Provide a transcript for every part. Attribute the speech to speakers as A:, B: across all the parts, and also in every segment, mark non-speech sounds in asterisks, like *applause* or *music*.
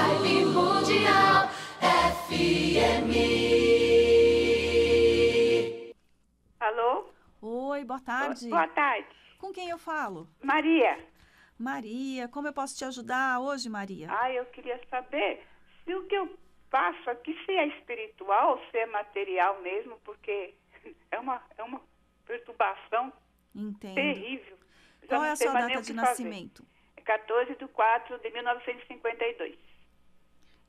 A: Vibe Mundial FM.
B: Alô?
C: Oi, boa tarde.
B: Boa tarde.
C: Com quem eu falo?
B: Maria.
C: Maria, como eu posso te ajudar hoje, Maria?
B: Ah, eu queria saber se o que eu faço aqui se é espiritual ou se é material mesmo, porque *laughs* é uma, é uma perturbação
C: Entendo.
B: terrível. Já
C: Qual é a sua data de
B: fazer.
C: nascimento?
B: É 14 de 4 de 1952.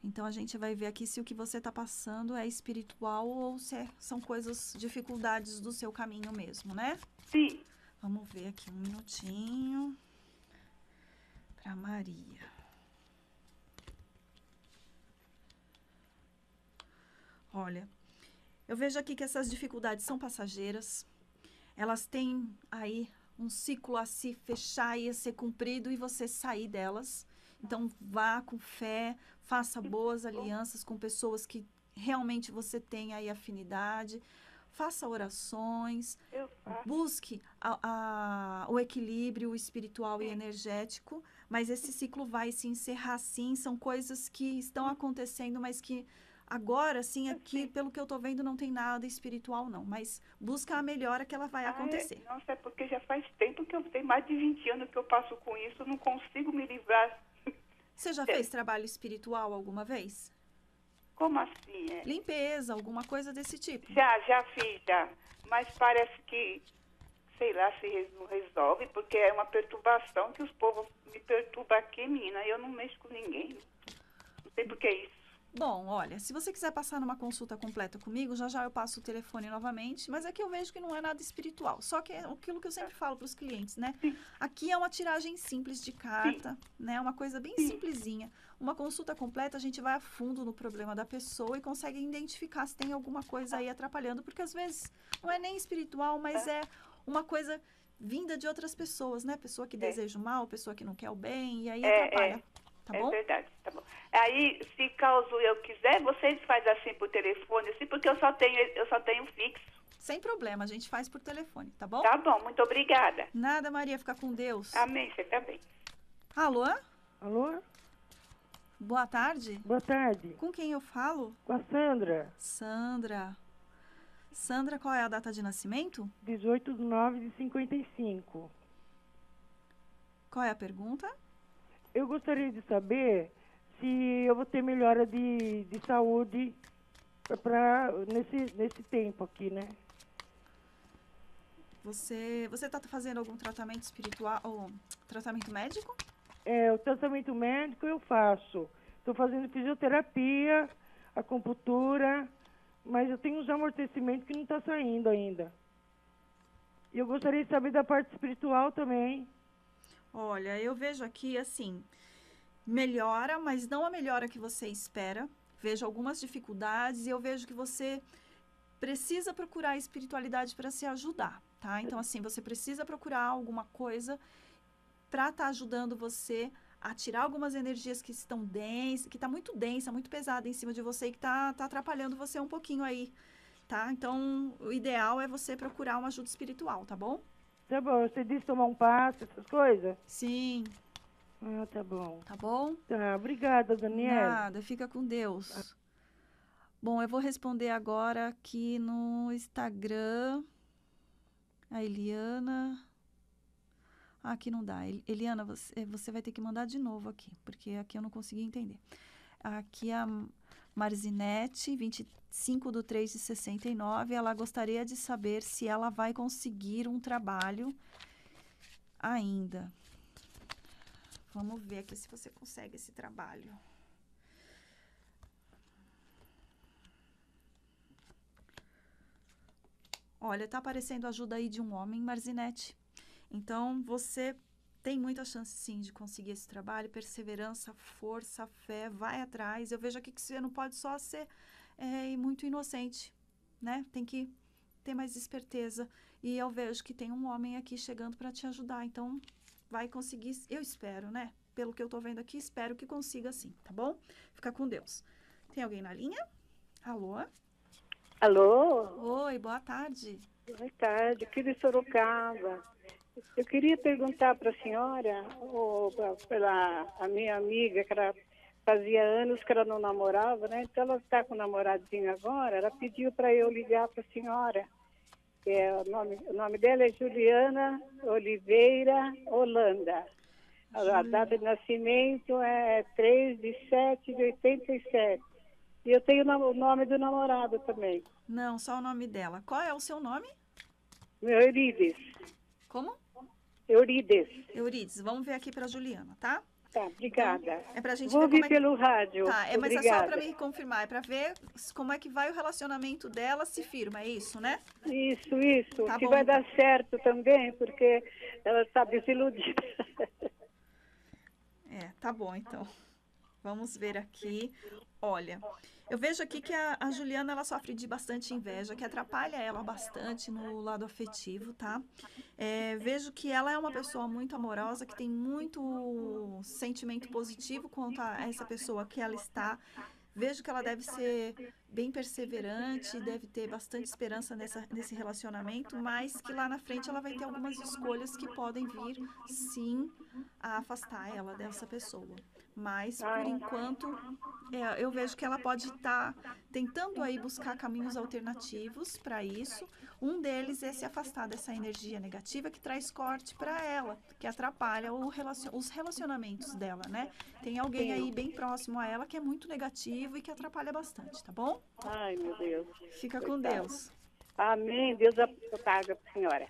C: Então a gente vai ver aqui se o que você está passando é espiritual ou se é- são coisas, dificuldades do seu caminho mesmo, né?
B: Sim.
C: Vamos ver aqui um minutinho. Para Maria. Olha, eu vejo aqui que essas dificuldades são passageiras. Elas têm aí um ciclo a se fechar e a ser cumprido e você sair delas. Então vá com fé, faça boas alianças com pessoas que realmente você tem aí afinidade. Faça orações, busque a- a- o equilíbrio espiritual e energético, mas esse ciclo vai se encerrar sim. São coisas que estão acontecendo, mas que agora, sim, aqui, pelo que eu tô vendo, não tem nada espiritual, não. Mas busca a melhora que ela vai
B: Ah, é?
C: acontecer.
B: Nossa, é porque já faz tempo que eu tenho mais de 20 anos que eu passo com isso, não consigo me livrar.
C: Você já fez trabalho espiritual alguma vez?
B: Como assim? É?
C: Limpeza, alguma coisa desse tipo?
B: Já, já fiz, já. Mas parece que, sei lá, se não resolve, porque é uma perturbação que os povos me perturbam aqui, menina, e eu não mexo com ninguém. Não sei por que isso.
C: Bom, olha, se você quiser passar numa consulta completa comigo, já já eu passo o telefone novamente, mas aqui eu vejo que não é nada espiritual. Só que é aquilo que eu sempre falo para os clientes, né?
B: Sim.
C: Aqui é uma tiragem simples de carta, né? Uma coisa bem simplesinha. Uma consulta completa, a gente vai a fundo no problema da pessoa e consegue identificar se tem alguma coisa aí atrapalhando, porque às vezes não é nem espiritual, mas é uma coisa vinda de outras pessoas, né? Pessoa que deseja o mal, pessoa que não quer o bem, e aí
B: É,
C: atrapalha. Tá
B: é verdade, tá bom. Aí, se caso eu quiser, vocês fazem assim por telefone, assim, porque eu só tenho, eu só tenho fixo.
C: Sem problema, a gente faz por telefone, tá bom?
B: Tá bom, muito obrigada.
C: Nada, Maria, fica com Deus.
B: Amém, você também.
C: Alô?
D: Alô?
C: Boa tarde.
D: Boa tarde.
C: Com quem eu falo?
D: Com a Sandra,
C: Sandra. Sandra, qual é a data de nascimento?
D: 18 de 9 de 55.
C: Qual é a pergunta?
D: Eu gostaria de saber se eu vou ter melhora de, de saúde pra, nesse, nesse tempo aqui, né?
C: Você você está fazendo algum tratamento espiritual ou tratamento médico?
D: É, o tratamento médico eu faço. Estou fazendo fisioterapia, acupuntura, mas eu tenho uns amortecimentos que não está saindo ainda. E eu gostaria de saber da parte espiritual também.
C: Olha, eu vejo aqui assim, melhora, mas não a melhora que você espera. Vejo algumas dificuldades e eu vejo que você precisa procurar a espiritualidade para se ajudar, tá? Então assim, você precisa procurar alguma coisa para estar ajudando você a tirar algumas energias que estão densas, que está muito densa, muito pesada em cima de você e que está tá atrapalhando você um pouquinho aí, tá? Então, o ideal é você procurar uma ajuda espiritual, tá bom?
D: Tá bom, você disse tomar um passo, essas coisas?
C: Sim,
D: Ah, tá bom.
C: tá bom?
D: Tá, obrigada, Daniela.
C: Nada, fica com Deus. Bom, eu vou responder agora aqui no Instagram. A Eliana. Ah, aqui não dá. El- Eliana, você, você vai ter que mandar de novo aqui, porque aqui eu não consegui entender. Aqui a Marzinete, 25 do 3 de 69, ela gostaria de saber se ela vai conseguir um trabalho ainda. Vamos ver aqui se você consegue esse trabalho. Olha, tá aparecendo ajuda aí de um homem, Marzinete. Então, você tem muita chance, sim, de conseguir esse trabalho. Perseverança, força, fé, vai atrás. Eu vejo aqui que você não pode só ser é, muito inocente, né? Tem que ter mais esperteza. E eu vejo que tem um homem aqui chegando para te ajudar. Então, vai conseguir, eu espero, né? Pelo que eu tô vendo aqui, espero que consiga sim, tá bom? Fica com Deus. Tem alguém na linha? Alô?
E: Alô,
C: Oi, boa tarde.
E: boa tarde, aqui de Sorocaba. Eu queria perguntar para a senhora, ou pra- pela a minha amiga, que ela fazia anos que ela não namorava, né? Então ela está com o namoradinho agora, ela pediu para eu ligar para a senhora. É, o, nome, o nome dela é Juliana Oliveira Holanda. A, a data de nascimento é 3 de 7 de 87. E eu tenho o nome do namorado também,
C: Não, só o nome dela. Qual é o seu nome?
E: Eurides.
C: Como?
E: Eurides.
C: Eurides. Vamos ver aqui para Juliana, tá?
E: Tá, obrigada.
C: É pra gente
E: Vou
C: ver
E: ouvir
C: é que...
E: pelo rádio.
C: Tá, é, mas é só
E: Obrigada.
C: para me confirmar, é para ver como é que vai o relacionamento dela, se firma, é isso, né?
E: Isso, isso.
C: Tá
E: que
C: bom,
E: vai
C: então.
E: dar certo também, porque ela está desiludida.
C: É, tá bom, então. Vamos ver aqui. Olha, eu vejo aqui que a, a Juliana ela sofre de bastante inveja, que atrapalha ela bastante no lado afetivo, tá? É, vejo que ela é uma pessoa muito amorosa, que tem muito sentimento positivo quanto a essa pessoa que ela está. Vejo que ela deve ser bem perseverante, deve ter bastante esperança nessa, nesse relacionamento, mas que lá na frente ela vai ter algumas escolhas que podem vir, sim, a afastar ela dessa pessoa. Mas, por enquanto, é, eu vejo que ela pode estar tentando aí buscar caminhos alternativos para isso. Um deles é se afastar dessa energia negativa que traz corte para ela, que atrapalha o relacion- os relacionamentos dela, né? Tem alguém aí bem próximo a ela que é muito negativo e que atrapalha bastante, tá bom?
E: Ai, meu Deus.
C: Fica com
E: Coitada.
C: Deus.
E: Amém. Deus para a senhora.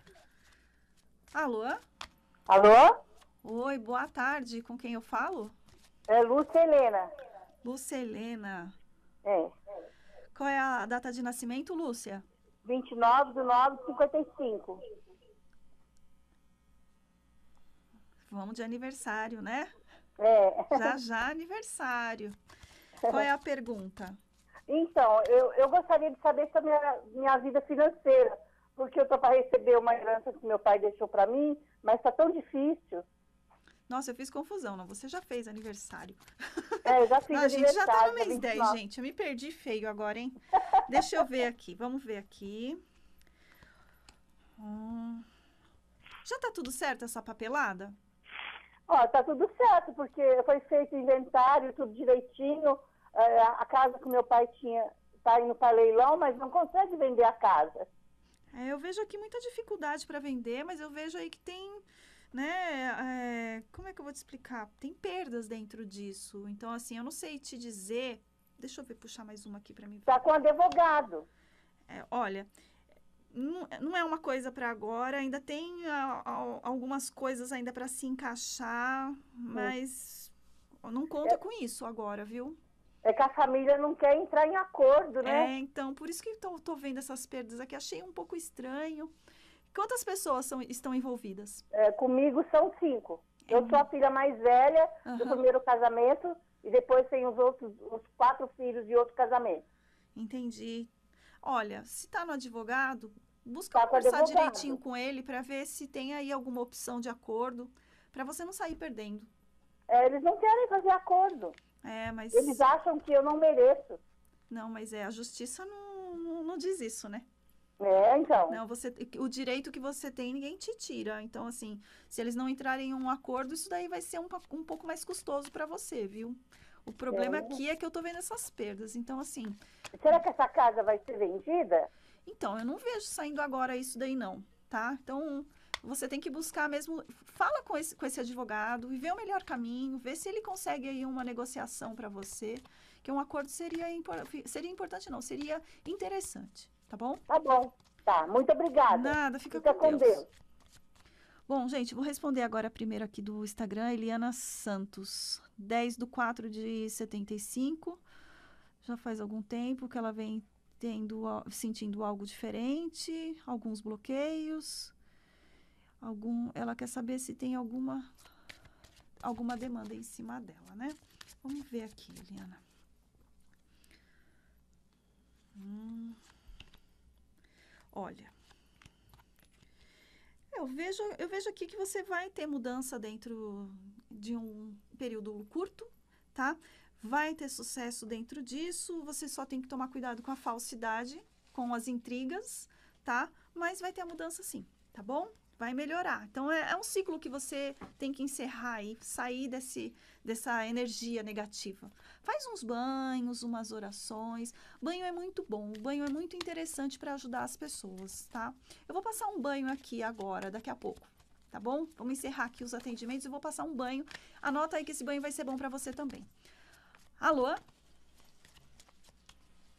C: Alô?
F: Alô?
C: Oi, boa tarde. Com quem eu falo?
F: É Lúcia Helena.
C: Lúcia Helena.
F: É.
C: Qual é a data de nascimento, Lúcia?
F: 29 de 9 de 55.
C: Vamos de aniversário, né?
F: É.
C: Já já aniversário. Qual é a pergunta?
F: Então, eu, eu gostaria de saber sobre a minha, minha vida financeira. Porque eu tô para receber uma herança que meu pai deixou para mim, mas está tão difícil.
C: Nossa, eu fiz confusão, não? Você já fez aniversário.
F: É, eu já fiz
C: Não, a gente já tá no mês 10,
F: 29.
C: gente. Eu me perdi feio agora, hein? Deixa eu ver aqui. Vamos ver aqui. Hum. Já tá tudo certo essa papelada?
F: Ó, tá tudo certo, porque foi feito o inventário, tudo direitinho. É, a casa que meu pai tinha tá indo para leilão, mas não consegue vender a casa.
C: É, eu vejo aqui muita dificuldade para vender, mas eu vejo aí que tem, né? é, como é que eu vou te explicar? Tem perdas dentro disso. Então, assim, eu não sei te dizer. Deixa eu ver, puxar mais uma aqui para mim.
F: Tá com advogado.
C: É, olha, não, não é uma coisa para agora, ainda tem a- a- algumas coisas ainda para se encaixar, mas não conta com isso agora, viu?
F: É que a família não quer entrar em acordo, né?
C: É, então, por isso que tô, tô vendo essas perdas aqui, achei um pouco estranho. Quantas pessoas são, estão envolvidas?
F: É, comigo são cinco. Eu sou a filha mais velha do
C: Aham.
F: primeiro casamento e depois tem os outros, os quatro filhos de outro casamento.
C: Entendi. Olha, se tá no advogado, busca
F: Tá
C: conversar direitinho com ele para ver se tem aí alguma opção de acordo, para você não sair perdendo.
F: É, eles não querem fazer acordo.
C: É, mas
F: Eles acham que eu não mereço.
C: não, mas é a justiça não, não, não diz isso, né?
F: É, então.
C: Não, você o direito que você tem ninguém te tira. Então, assim, se eles não entrarem em um acordo, isso daí vai ser um, um pouco mais custoso para você, viu? O problema
F: É.
C: aqui é que eu tô vendo essas perdas. Então, assim,
F: Será que essa casa vai ser vendida?
C: Então, eu não vejo saindo agora isso daí, não, tá? Então, você tem que buscar mesmo. Fala com esse, com esse advogado e vê o melhor caminho, vê se ele consegue aí uma negociação para você. Que um acordo seria, seria importante, não, seria interessante, tá bom?
F: Tá bom. Tá, muito obrigada.
C: Nada, fica,
F: Fica
C: com,
F: com
C: Deus.
F: Deus.
C: Bom, gente, vou responder agora primeiro aqui do Instagram, Eliana Santos, 10 do 4 de 75. Já faz algum tempo que ela vem tendo, sentindo algo diferente, alguns bloqueios. Algum, ela quer saber se tem alguma alguma demanda em cima dela, né? Vamos ver aqui, Eliana. Hum. Olha, eu vejo, eu vejo aqui que você vai ter mudança dentro de um período curto, tá? Vai ter sucesso dentro disso. Você só tem que tomar cuidado com a falsidade, com as intrigas, tá? Mas vai ter a mudança sim, tá bom? Vai melhorar. Então é, é um ciclo que você tem que encerrar e sair desse, dessa energia negativa. Faz uns banhos, umas orações. Banho é muito bom, banho é muito interessante para ajudar as pessoas, tá? Eu vou passar um banho aqui agora, daqui a pouco. Tá bom? Vamos encerrar aqui os atendimentos e vou passar um banho. Anota aí que esse banho vai ser bom para você também. Alô?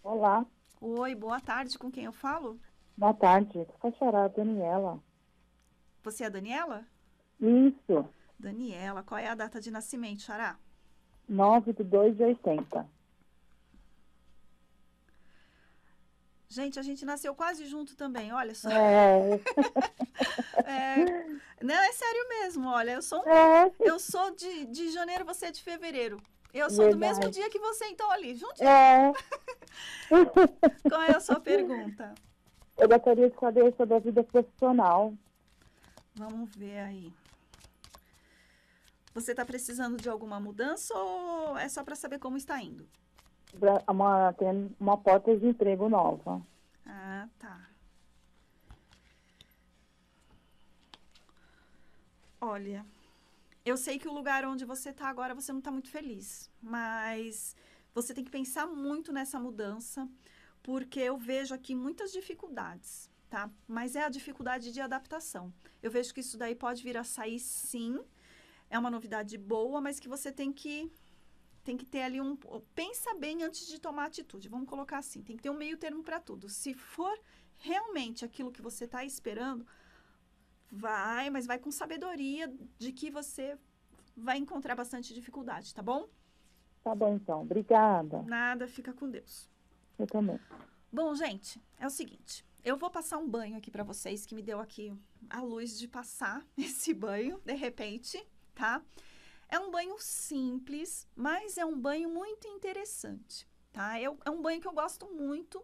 G: Olá,
C: Oi, boa tarde. Com quem eu falo?
G: boa tarde. Cachará, Daniela.
C: Você é a Daniela?
G: Isso,
C: Daniela, qual é a data de nascimento, Xará?
G: 9 de 2 de 80.
C: Gente, a gente nasceu quase junto também, olha só.
G: É, *laughs*
C: É, não, é sério mesmo, olha, eu sou,
G: é,
C: eu sou de, de janeiro, você é de fevereiro. Eu sou do mesmo
G: Verdade.
C: dia que você, então, ali, juntinho.
G: é. *laughs*
C: Qual é a sua pergunta?
G: Eu gostaria de saber sobre a vida profissional.
C: Vamos ver aí. Você está precisando de alguma mudança ou é só para saber como está indo?
G: Uma, tem uma porta de emprego nova.
C: Ah, tá. Olha, eu sei que o lugar onde você está agora você não está muito feliz, mas você tem que pensar muito nessa mudança, porque eu vejo aqui muitas dificuldades, tá? Mas é a dificuldade de adaptação. Eu vejo que isso daí pode vir a sair sim. É uma novidade boa, mas que você tem que tem que ter ali um pensa bem antes de tomar atitude. Vamos colocar assim, tem que ter um meio termo para tudo. Se for realmente aquilo que você está esperando, vai, mas vai com sabedoria de que você vai encontrar bastante dificuldade, tá bom?
G: Tá bom, então. Obrigada.
C: Nada, fica com Deus.
G: Eu também.
C: Bom, gente, é o seguinte. Eu vou passar um banho aqui para vocês que me deu aqui a luz de passar *laughs* esse banho, de repente, tá? É um banho simples, mas é um banho muito interessante, tá? Eu- é um banho que eu gosto muito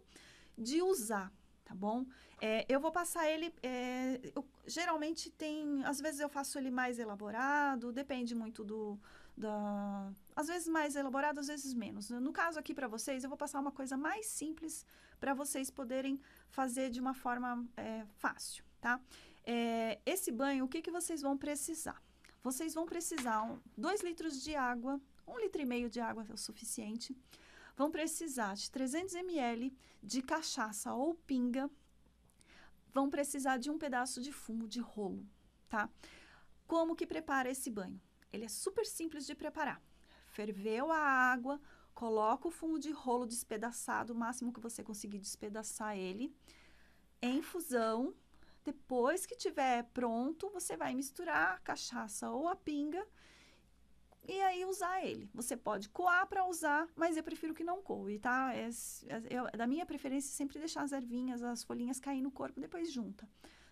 C: de usar, tá bom? É, eu vou passar ele. é, eu- geralmente tem. Às vezes eu faço ele mais elaborado, depende muito do. Da, às vezes mais elaborado, às vezes menos. No caso aqui para vocês, eu vou passar uma coisa mais simples para vocês poderem fazer de uma forma é, fácil, tá? É, esse banho, o que, que vocês vão precisar? Vocês vão precisar um, dois litros de água, um litro e meio de água é o suficiente. Vão precisar de 300 ml de cachaça ou pinga. Vão precisar de um pedaço de fumo de rolo, tá? Como que prepara esse banho? Ele é super simples de preparar. Ferveu a água, coloca o fumo de rolo despedaçado, o máximo que você conseguir despedaçar ele, em infusão. Depois que tiver pronto, você vai misturar a cachaça ou a pinga e aí usar ele. Você pode coar para usar, mas eu prefiro que não coe, tá? É, é- eu- da minha preferência, sempre deixar as ervinhas, as folhinhas cair no corpo, depois junta,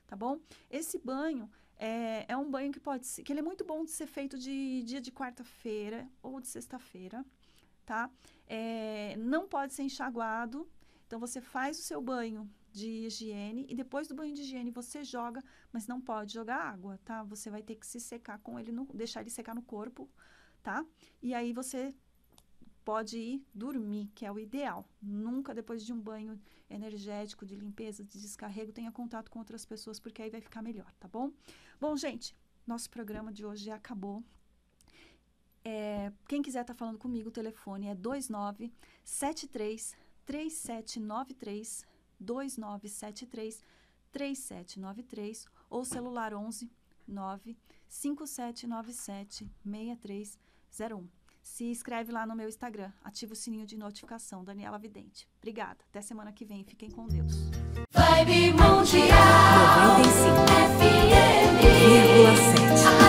C: tá bom? Esse banho é, é um banho que pode ser, que ele é muito bom de ser feito de dia de quarta-feira ou de sexta-feira, tá? É, não pode ser enxaguado, então você faz o seu banho de higiene e depois do banho de higiene você joga, mas não pode jogar água, tá? Você vai ter que se secar com ele, no, deixar ele secar no corpo, tá? E aí você pode ir dormir, que é o ideal. Nunca depois de um banho energético, de limpeza, de descarrego, tenha contato com outras pessoas, porque aí vai ficar melhor, tá bom? Bom, gente, nosso programa de hoje acabou. É, quem quiser estar falando comigo, o telefone é 29 73 3793 2973 3793 ou celular 11 9 5797 6301 se inscreve lá no meu Instagram, ativa o sininho de notificação. Daniela Vidente. Obrigada. Até semana que vem. Fiquem com Deus.
A: Vibe Mundial
H: 95 FM 7.